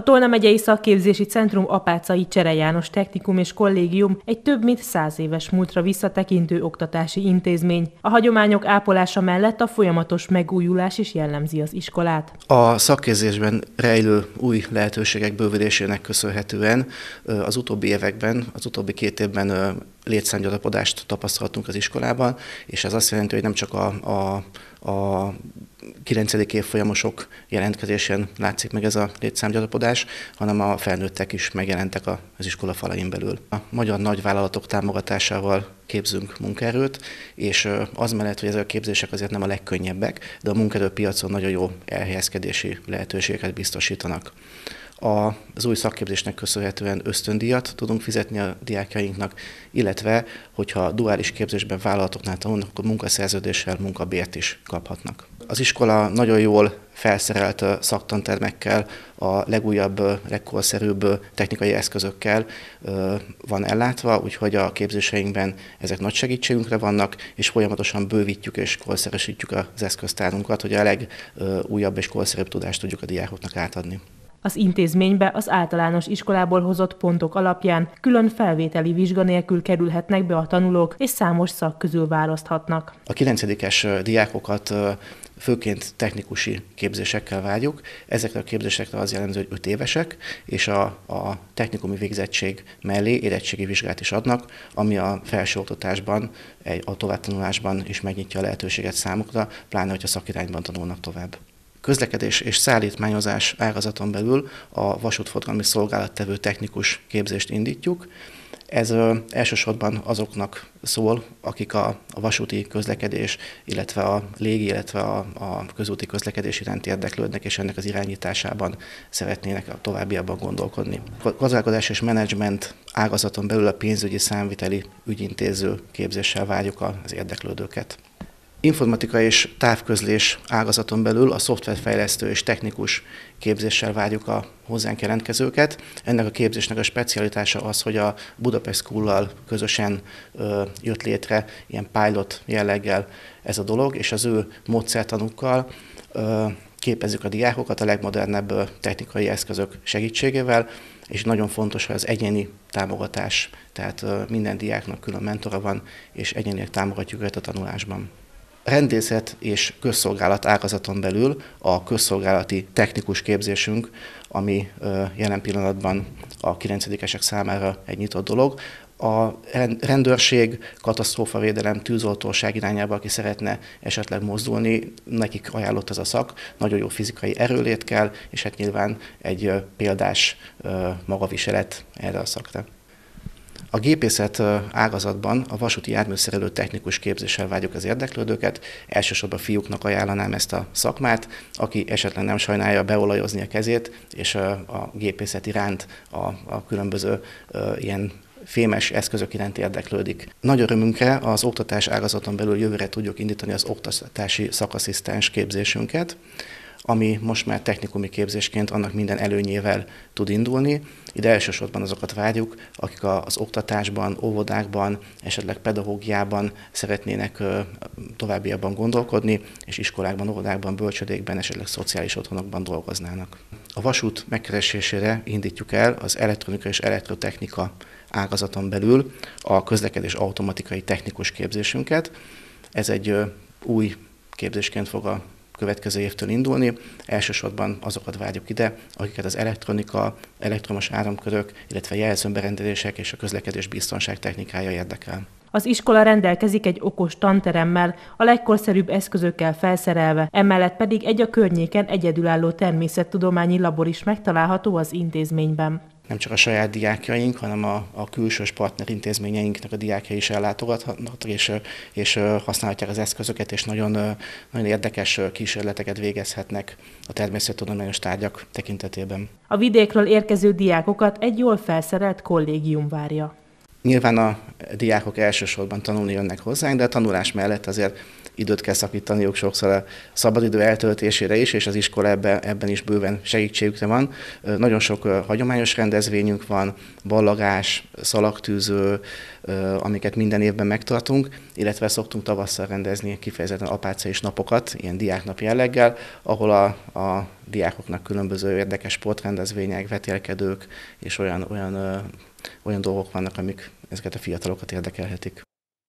A Tolna megyei szakképzési centrum Apácai Csere János Technikum és Kollégium egy több mint száz éves múltra visszatekintő oktatási intézmény. A hagyományok ápolása mellett a folyamatos megújulás is jellemzi az iskolát. A szakképzésben rejlő új lehetőségek bővülésének köszönhetően az utóbbi években, az utóbbi két évben létszámgyarapodást tapasztaltunk az iskolában, és ez azt jelenti, hogy nem csak a, a, a 9. évfolyamosok jelentkezésen látszik meg ez a létszámgyarapodás, hanem a felnőttek is megjelentek az iskola falain belül. A magyar nagyvállalatok támogatásával képzünk munkaerőt, és az mellett, hogy ezek a képzések azért nem a legkönnyebbek, de a munkaerőpiacon nagyon jó elhelyezkedési lehetőségeket biztosítanak az új szakképzésnek köszönhetően ösztöndíjat tudunk fizetni a diákjainknak, illetve, hogyha duális képzésben vállalatoknál tanulnak, akkor munkaszerződéssel munkabért is kaphatnak. Az iskola nagyon jól felszerelt szaktantermekkel, a legújabb, legkorszerűbb technikai eszközökkel van ellátva, úgyhogy a képzéseinkben ezek nagy segítségünkre vannak, és folyamatosan bővítjük és korszerűsítjük az eszköztárunkat, hogy a legújabb és korszerűbb tudást tudjuk a diákoknak átadni. Az intézménybe az általános iskolából hozott pontok alapján külön felvételi vizsga nélkül kerülhetnek be a tanulók, és számos szak közül választhatnak. A 9 diákokat főként technikusi képzésekkel vágyjuk. Ezekre a képzésekre az jellemző, hogy 5 évesek, és a, a technikumi végzettség mellé érettségi vizsgát is adnak, ami a felsőoktatásban, a továbbtanulásban is megnyitja a lehetőséget számukra, pláne, hogyha szakirányban tanulnak tovább közlekedés és szállítmányozás ágazaton belül a vasútforgalmi szolgálattevő technikus képzést indítjuk. Ez elsősorban azoknak szól, akik a, a vasúti közlekedés, illetve a légi, illetve a, a közúti közlekedés iránt érdeklődnek, és ennek az irányításában szeretnének a továbbiabban gondolkodni. Gazdálkodás és menedzsment ágazaton belül a pénzügyi számviteli ügyintéző képzéssel várjuk az érdeklődőket. Informatika és távközlés ágazaton belül a szoftverfejlesztő és technikus képzéssel várjuk a hozzánk jelentkezőket. Ennek a képzésnek a specialitása az, hogy a Budapest school közösen ö, jött létre ilyen pilot jelleggel ez a dolog, és az ő módszertanukkal ö, képezzük a diákokat a legmodernebb technikai eszközök segítségével, és nagyon fontos, hogy az egyéni támogatás, tehát minden diáknak külön mentora van, és egyénileg támogatjuk őket a tanulásban rendészet és közszolgálat ágazaton belül a közszolgálati technikus képzésünk, ami jelen pillanatban a 9-esek számára egy nyitott dolog, a rendőrség, katasztrófavédelem, tűzoltóság irányába, aki szeretne esetleg mozdulni, nekik ajánlott ez a szak, nagyon jó fizikai erőlét kell, és hát nyilván egy példás magaviselet erre a szakra. A gépészet ágazatban a vasúti járműszerelő technikus képzéssel vágyjuk az érdeklődőket. Elsősorban a fiúknak ajánlanám ezt a szakmát, aki esetleg nem sajnálja beolajozni a kezét, és a gépészet iránt a, a különböző ilyen fémes eszközök iránt érdeklődik. Nagy örömünkre az oktatás ágazaton belül jövőre tudjuk indítani az oktatási szakaszisztens képzésünket ami most már technikumi képzésként annak minden előnyével tud indulni. Ide elsősorban azokat várjuk, akik az oktatásban, óvodákban, esetleg pedagógiában szeretnének továbbiabban gondolkodni, és iskolákban, óvodákban, bölcsödékben, esetleg szociális otthonokban dolgoznának. A vasút megkeresésére indítjuk el az elektronika és elektrotechnika ágazaton belül a közlekedés automatikai technikus képzésünket. Ez egy új képzésként fog a következő évtől indulni. Elsősorban azokat várjuk ide, akiket az elektronika, elektromos áramkörök, illetve jelzőmberendezések és a közlekedés biztonság technikája érdekel. Az iskola rendelkezik egy okos tanteremmel, a legkorszerűbb eszközökkel felszerelve, emellett pedig egy a környéken egyedülálló természettudományi labor is megtalálható az intézményben nem csak a saját diákjaink, hanem a, a külsős partnerintézményeinknek a diákjai is ellátogathatnak, és, és használhatják az eszközöket, és nagyon, nagyon érdekes kísérleteket végezhetnek a természettudományos tárgyak tekintetében. A vidékről érkező diákokat egy jól felszerelt kollégium várja. Nyilván a diákok elsősorban tanulni jönnek hozzánk, de a tanulás mellett azért időt kell szakítaniuk sokszor a szabadidő eltöltésére is, és az iskola ebben, ebben is bőven segítségükre van. Nagyon sok hagyományos rendezvényünk van, ballagás, szalagtűző, amiket minden évben megtartunk, illetve szoktunk tavasszal rendezni kifejezetten apácai napokat, ilyen diáknap jelleggel, ahol a, a diákoknak különböző érdekes sportrendezvények, vetélkedők és olyan, olyan, olyan dolgok vannak, amik ezeket a fiatalokat érdekelhetik.